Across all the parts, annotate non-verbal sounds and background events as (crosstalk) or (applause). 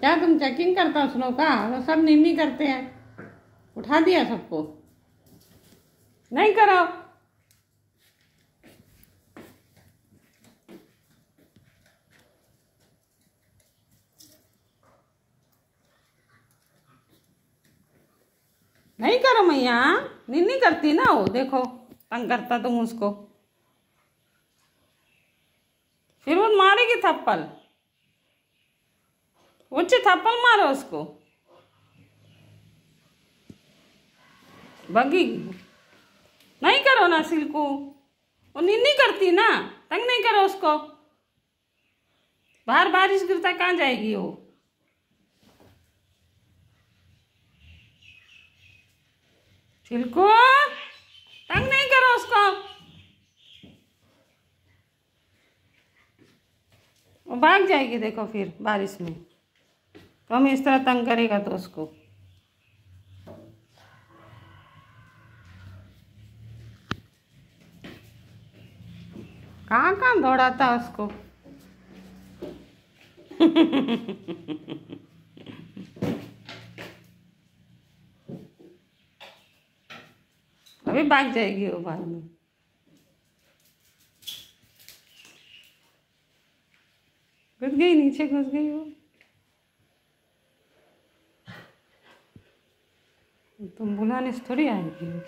क्या तुम चेकिंग करता हो स्नो का? तो सब निन्नी करते हैं। उठा दिया सबको। नहीं करो। नहीं करो मैया। निन्नी करती ना वो, देखो। तंग करता तुम उसको। फिर वो मारेगी थप्पल ऊँचे थप्पल मारो उसको। बगी, नहीं करो ना सिल्कू। वो निन्नी करती ना, तंग नहीं करो उसको। बाहर बारिश गिरता, कहाँ जाएगी वो? छिलको तंग नहीं करो उसको। वो भाग जाएगी, देखो फिर, बारिश में। तो हम इस तरह तंग करेगा तो उसको। कहाँ कहाँ दौड़ाता उसको? अभी भाग जाएगी वो बाद में। घुस गई, नीचे घुस गई वो। तुम बुलाने से थोड़ी आएगी।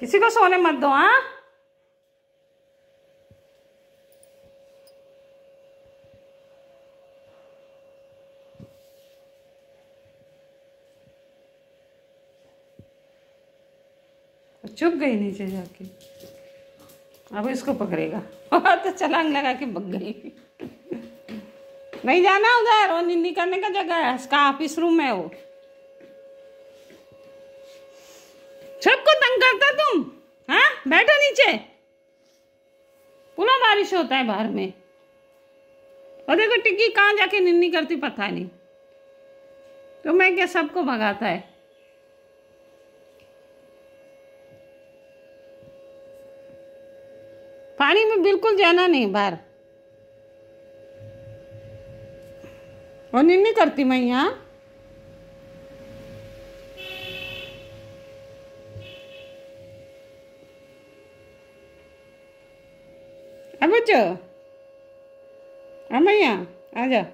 किसी को सोने मत दो हाँ? चुप गई नीचे जाके। अब इसको पकड़ेगा। (laughs) तो छलांग लगा के बग गई। नहीं जाना उधर, वो निन्नी करने का जगह है इसका ऑफ़िस रूम है वो। सबको तंग करता तुम? हाँ? बैठो नीचे। पूरा बारिश होता है बाहर में। और देखो, टिक्की कहाँ जाके निन्नी करती पता नहीं। तो मैं क्या सबको भगाता है? पानी में बिल्कुल जाना नहीं बाहर। और निन्नी करती मैं यहाँ। अब बच्चो अमैया आ जा।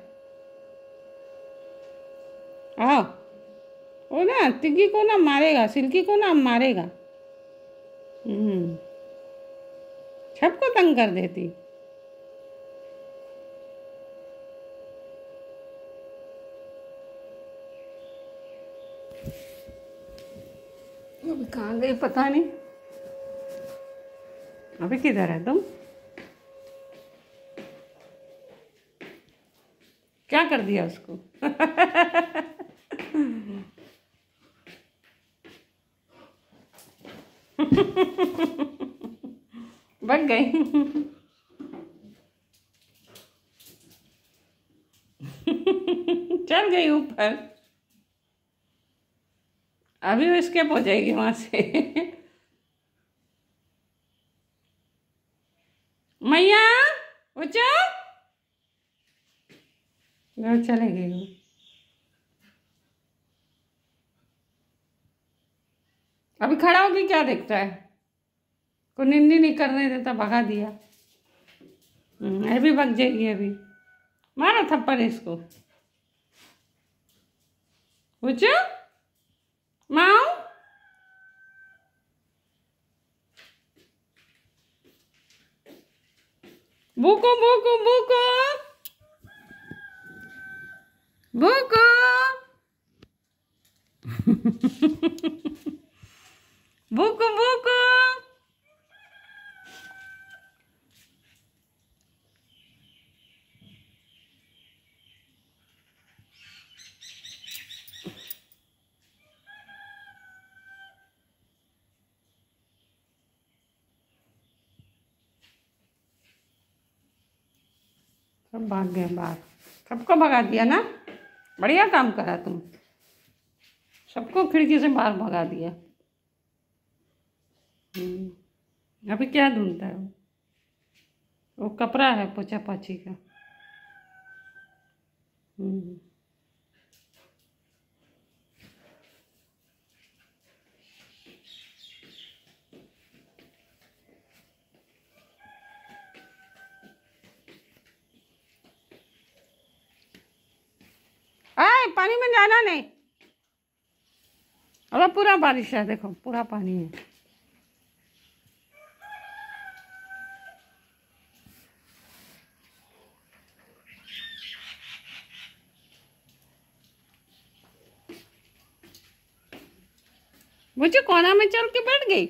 वो ना, तिग्गी को ना मारेगा, सिल्की को ना मारेगा। हम्म। सबको तंग कर देती। अभी कहाँ गई पता नहीं। अभी किधर है तुम? क्या कर दिया उसको? बग गई। चल गई ऊपर। अभी वो स्केप हो जाएगी वहाँ से। मैया उचो घर चले गई अभी खड़ा होगी क्या देखता है? को निंदी नहीं करने देता भगा दिया। हम्म, ये भी भग जाएगी अभी। मारो थप्पड़ इसको पूछो Mau? Boeko, boeko, boeko. Boeko. (laughs) boeko, boeko. सब भाग गए बाहर। सबको भगा दिया ना? बढ़िया काम करा तुम। सबको खिड़की से बाहर भगा दिया। हम्म, अभी क्या ढूंढता है वो? वो कपड़ा है पोचा पाछी का पानी में जाना नहीं। अब पूरा बारिश है, देखो, पूरा पानी है। मुझे कोना में चल के बैठ गई।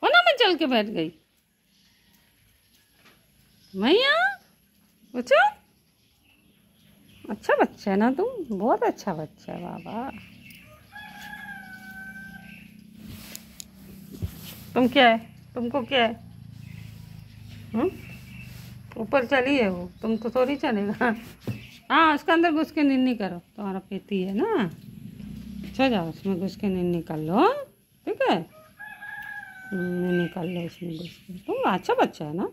कोना में चल के बैठ गई। मैया अच्छा अच्छा बच्चा है ना तुम बहुत अच्छा बच्चा है, बाबा। तुम क्या है? तुमको क्या है? हम्म? ऊपर चली है वो? तुमको थोड़ी चलेगा? हाँ उसके अंदर घुस के निन्नी करो। तुम्हारा पेती है ना? अच्छा जाओ, उसमें घुस के निन्नी कर लो, ठीक है? निन्नी कर लो, उसमें घुस के। तुम अच्छा बच्चा है ना?